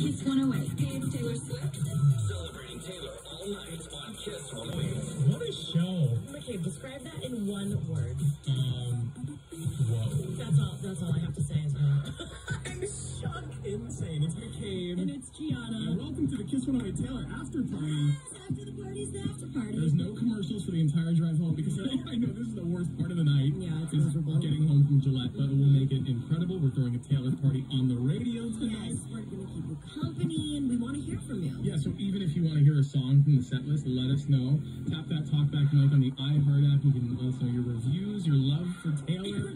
Kiss 108. It's Taylor Swift. Celebrating Taylor all night on Kiss 108. What a show. McCabe, describe that in one word. Um, whoa. That's all. That's all I have to say. Is that. I'm shocked. Insane. It's McCabe. and it's Gianna. welcome to the Kiss 108 Taylor after party. For the entire drive home because I know this is the worst part of the night. Yeah, it's is miserable. getting home from Gillette, but we'll make it incredible. We're throwing a Taylor party on the radio tonight. Yes, we're gonna keep you company, and we want to hear from you. Yeah, so even if you want to hear a song from the set list, let us know. Tap that talkback mic on the iHeart app. You can let us know your reviews, your love for Taylor.